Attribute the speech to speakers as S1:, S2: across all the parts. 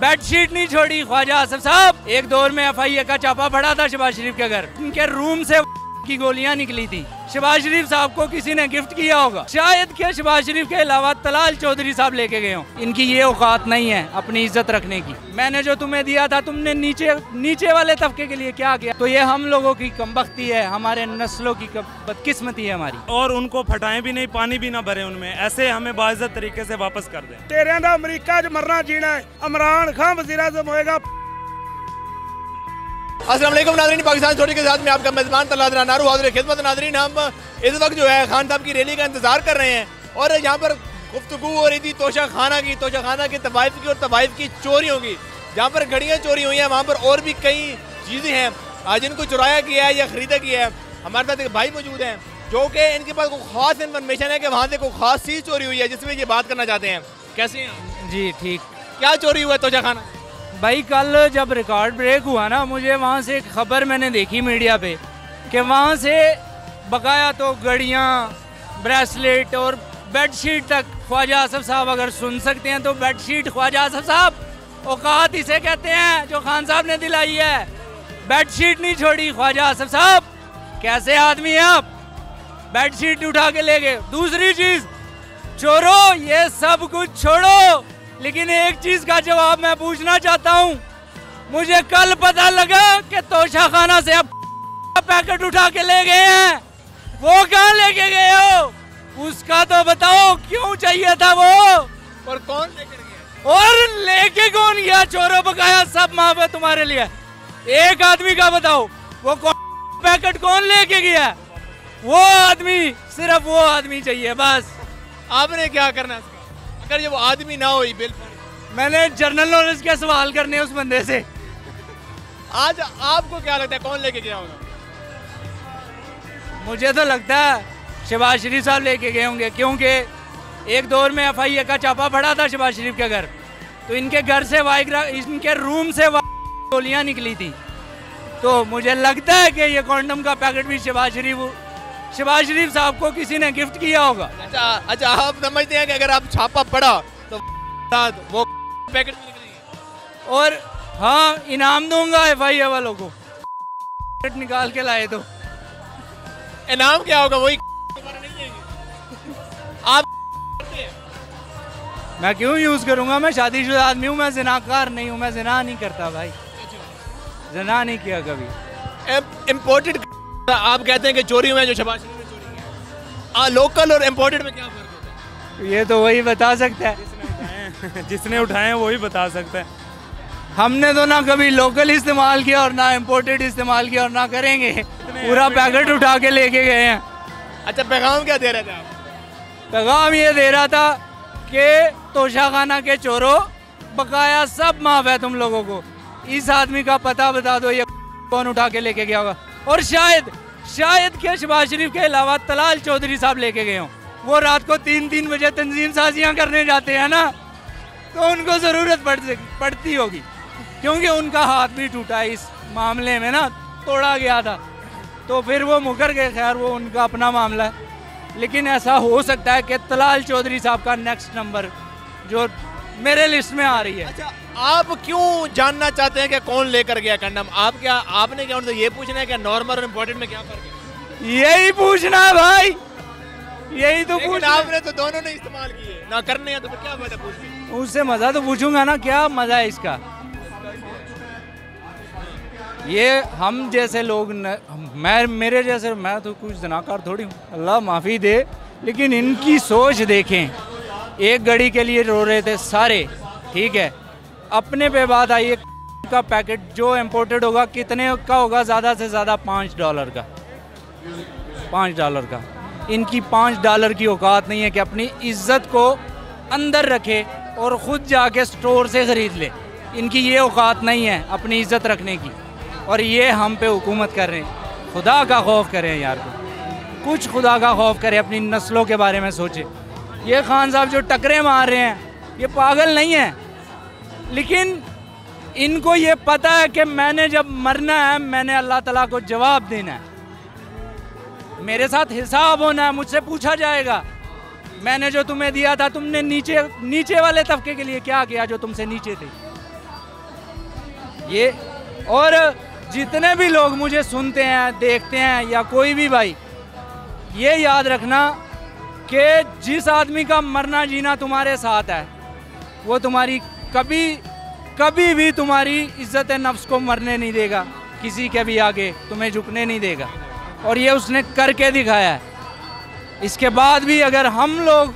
S1: Bedsheet नहीं छोड़ी ख्वाजा आसफ साहब। एक दौर में एफ़ आई ए का चापा पड़ा था शबाज शरीफ के घर। उनके रूम से की गोलियाँ निकली थी। शबाज शरीफ साहब को किसी ने गिफ्ट किया होगा। शायद के शबाज शरीफ के अलावा तलाल चौधरी साहब लेके गए हो। इनकी ये औकात नहीं है अपनी इज़्ज़त रखने की। मैंने जो तुम्हें दिया था तुमने नीचे नीचे वाले तबके के लिए क्या किया? तो ये हम लोगों की कमबख्ती है हमारे नस्लों की बदकिस्मती है हमारी।
S2: और उनको फटाएँ भी नहीं पानी भी ना भरे उनमें। ऐसे हमें बाइज्जत तरीके से वापस कर दें।
S3: तेरे अमरीका च मरना जीना है। इमरान खान वज़ीर होएगा
S4: असल नाजरीन पाकिस्तान छोटी के साथ में आपका मेजबान तलादरा नारू हाजिर खिदमत। नाजरीन हम इस वक्त जो है खान साहब की रैली का इंतज़ार कर रहे हैं और यहाँ पर गुफ्तु हो रही थी तोशा खाना की तोशा खाना की तवाइफ की और तवाइफ की चोरी होगी जहाँ पर घड़ियाँ चोरी हुई हैं वहाँ पर और भी कई चीज़ें हैं। आज इनको चुराया गया है या ख़रीदा गया है हमारे साथ एक भाई मौजूद हैं जो कि इनके पास कोई ख़ास इन्फॉर्मेशन है कि वहाँ से कोई ख़ास चीज़ चोरी हुई है जिसमें ये बात करना चाहते हैं। कैसे हैं
S1: जी ठीक।
S4: क्या चोरी हुआ है तोशा खाना?
S1: भाई, कल जब रिकॉर्ड ब्रेक हुआ ना, मुझे वहाँ से एक खबर मैंने देखी मीडिया पे कि वहाँ से बकाया तो गड़ियाँ ब्रेसलेट और बेडशीट तक ख्वाजा आसफ साहब अगर सुन सकते हैं तो बेडशीट ख्वाजा आसफ साहब, औकात इसे कहते हैं जो खान साहब ने दिलाई है। बेडशीट नहीं छोड़ी ख्वाजा आसफ साहब। कैसे आदमी हैं आप? बेडशीट उठा के ले गए। दूसरी चीज़, चोरो, ये सब कुछ छोड़ो। लेकिन एक चीज़ का जवाब मैं पूछना चाहता हूँ। मुझे कल पता लगा कि तोशा खाना से अब पैकेट उठा के ले गए हैं। वो कहाँ लेके गए हो? उसका तो बताओ क्यों चाहिए था वो?
S4: और कौन लेकर गया
S1: और लेके कौन गया? चोरों बकाया सब माफ़ है तुम्हारे लिए। एक आदमी का बताओ वो कौन पैकेट कौन लेके गया? वो आदमी सिर्फ़ वो आदमी चाहिए बस।
S4: आपने क्या करना है? अगर ये वो आदमी ना हो बिल्कुल
S1: मैंने जर्नल नॉलेज के सवाल करने उस बंदे से।
S4: आज आपको क्या लगता है कौन लेके गया होगा?
S1: मुझे तो लगता है शहबाज शरीफ साहब लेके गए होंगे क्योंकि एक दौर में एफ़ आई ए का चापा पड़ा था शहबाज शरीफ के घर। तो इनके घर से वाइग्रा इनके रूम से गोलियाँ निकली थी। तो मुझे लगता है कि ये कॉन्डम का पैकेट भी शहबाज शरीफ शहबाज शरीफ साहब को किसी ने गिफ्ट किया होगा।
S4: अच्छा अच्छा आप समझते हैं कि अगर आप छापा पड़ा तो वो पैकेट
S1: और हाँ इनाम दूँगा एफ़ आई वालों को। निकाल के लाए तो।
S4: इनाम क्या होगा वही आप
S1: मैं क्यों यूज़ करूँगा? मैं शादीशुदा आदमी हूँ मैं जिनाकार नहीं हूँ मैं जिना नहीं करता भाई। जिना नहीं किया कभी।
S4: इम्पोर्टेड आप कहते हैं कि चोरी हुए जो शबाज शरीफ में चोरी किया लोकल और इम्पोर्टेड में क्या फ़र्क होता
S1: है? ये तो वही बता सकता
S2: है। जिसने उठाए वही बता सकता है।
S1: हमने तो ना कभी लोकल इस्तेमाल किया और ना इम्पोर्टेड इस्तेमाल किया और ना करेंगे। पूरा पैकेट उठा के लेके गए हैं।
S4: अच्छा पैगाम क्या दे रहे थे आप?
S1: पैगाम ये दे रहा था कि तोशा खाना के चोरों बकाया सब माफ़ है तुम लोगों को। इस आदमी का पता बता दो ये कौन उठा के लेके गया होगा? और शायद शायद के शबाज शरीफ के अलावा तलाल चौधरी साहब लेके गए हों। वो रात को तीन तीन बजे तंजीम साजियाँ करने जाते हैं ना तो उनको ज़रूरत पड़ पड़ती होगी। क्योंकि उनका हाथ भी टूटा इस मामले में ना, तोड़ा गया था। तो फिर वो मुकर गए, खैर वो उनका अपना मामला है। लेकिन ऐसा हो सकता है कि तलाल चौधरी साहब का नेक्स्ट नंबर जो मेरे लिस्ट में आ रही है।
S4: अच्छा आप क्यों जानना चाहते हैं कि कौन लेकर गया कंडम? आप क्या आपने क्या उनसे ये पूछना है कि नॉर्मल और इम्पोर्टेंट में क्या फ़र्क
S1: है? यही पूछना है भाई। यही तो
S4: पूछना आपने तो दोनों ने इस्तेमाल किए। ना करने हैं तो क्या मज़ा पूछ
S1: उससे मज़ा तो पूछूँगा ना क्या मज़ा है इसका? ये हम जैसे लोग न, मैं मेरे जैसे मैं तो कुछ जनाकार थोड़ी हूँ। अल्लाह माफ़ी दे लेकिन इनकी सोच देखें। एक घड़ी के लिए रो रहे थे सारे ठीक है? अपने पे बात आई का पैकेट जो इम्पोर्टेड होगा, कितने का होगा? ज़्यादा से ज़्यादा पाँच डॉलर का। पाँच डॉलर का। इनकी पाँच डॉलर की औकात नहीं है कि अपनी इज़्ज़त को अंदर रखे और ख़ुद जाके स्टोर से ख़रीद ले। इनकी ये औकात नहीं है अपनी इज़्ज़त रखने की। और ये हम पे हुकूमत कर रहे हैं। खुदा का खौफ करें यार को कुछ खुदा का खौफ करें, अपनी नस्लों के बारे में सोचें। ये खान साहब जो टकरे मार रहे हैं, ये पागल नहीं है। लेकिन इनको ये पता है कि मैंने जब मरना है, मैंने अल्लाह ताला को जवाब देना है। मेरे साथ हिसाब होना है, मुझसे पूछा जाएगा। मैंने जो तुम्हें दिया था, तुमने नीचे नीचे वाले तबके के लिए क्या किया जो तुमसे नीचे थे? ये, और जितने भी लोग मुझे सुनते हैं, देखते हैं, या कोई भी भाई, ये याद रखना कि जिस आदमी का मरना जीना तुम्हारे साथ है, वो तुम्हारी कभी कभी भी तुम्हारी इज़्ज़त नफ्स को मरने नहीं देगा। किसी के भी आगे तुम्हें झुकने नहीं देगा। और ये उसने करके दिखाया है। इसके बाद भी अगर हम लोग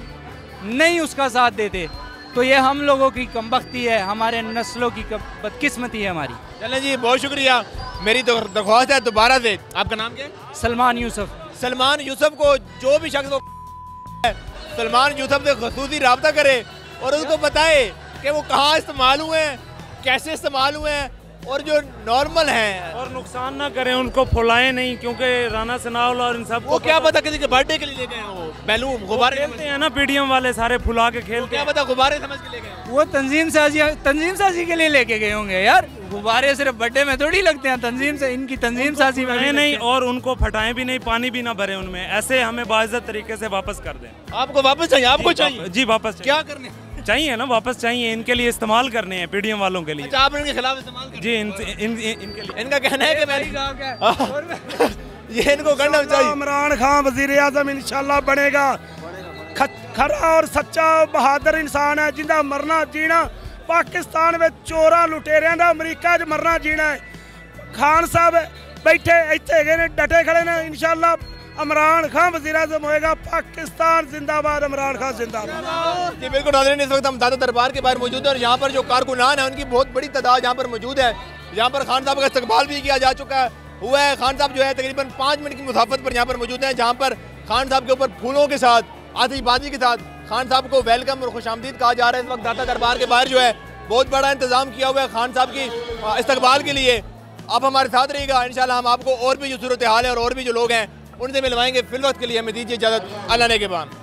S1: नहीं उसका साथ देते तो ये हम लोगों की कमबख्ती है हमारे नस्लों की बदकिस्मती है हमारी।
S4: चलें जी बहुत शुक्रिया। मेरी तो दरख्वास्त है दोबारा से। आपका नाम क्या है?
S1: सलमान यूसुफ।
S4: सलमान यूसुफ को जो भी शख्स सलमान यूसुफ से खसूसी रबता करे और उसको बताए कि वो कहाँ इस्तेमाल हुए हैं कैसे इस्तेमाल हुए हैं और जो नॉर्मल हैं।
S2: और नुकसान ना करें उनको फुलाएँ नहीं क्योंकि राना सनाउल और इन सब
S4: वो क्या पता किसी के बर्थडे के लिए ले गए वो बैलून गुब्बारे
S2: खेलते हैं ना पीडीएम वाले सारे फुला के खेलते
S4: क्या पता गुब्बारे समझ के ले गए
S1: वो तंजीम साजी तंजीम साजी के लिए लेके गए होंगे यार। गुब्बारे सिर्फ़ बर्थडे में थोड़ी लगते हैं तंजीम से इनकी तंजीम साजी में
S2: नहीं और उनको फटाएँ भी नहीं पानी भी ना भरे उनमें। ऐसे हमें बाइज्जत तरीके से वापस कर दें।
S4: आपको वापस चाहिए आपको चाहिए
S2: जी वापस
S4: क्या करने?
S2: चाहिए ना वापस चाहिए इनके लिए इस्तेमाल करने हैं पीडीएम वालों के लिए।
S4: अच्छा आप इनके खिलाफ इस्तेमाल
S2: जी इन, इन, इन, इनके लिए।
S4: इनका कहना है कि ये इनको करना चाहिए।
S3: इमरान खान वज़ीर आज़म इनशाला बनेगा। खरा और सच्चा बहादुर इंसान है ज़िंदा मरना जीना। पाकिस्तान में चोरा लुटेर अमरीका मरना जीना है। खान साहब बैठे इतने डटे खड़े ने इनशाला इमरान खान वज़ीर आज़म होएगा पाकिस्तान जिंदाबाद इमरान खान जिंदाबाद।
S4: जी बिल्कुल नाजरीन इस वक्त हम दादा दरबार के बाहर मौजूद हैं और यहाँ पर जो कारकुनान है उनकी बहुत बड़ी तादाद यहाँ पर मौजूद है। यहाँ पर खान साहब का इस्तकबाल भी किया जा चुका है हुआ है। खान साहब जो है तकरीबन पाँच मिनट की मुसाफत पर यहाँ पर मौजूद हैं जहाँ पर खान साहब के ऊपर फूलों के साथ आतिशबाजी के साथ खान साहब को वेलकम और खुश कहा जा रहा है। इस वक्त दाता दरबार के बाहर जो है बहुत बड़ा इंतज़ाम किया हुआ है खान साहब की आ, इस्तकबाल के लिए। आप हमारे साथ रहिएगा इंशाल्लाह हम आपको और भी जो सूरत हाल है और और भी जो लोग हैं उनसे मिलवाएँगे फिल वक्त के लिए हमें दीजिए इजाज़त। अल्लाह ने के बाद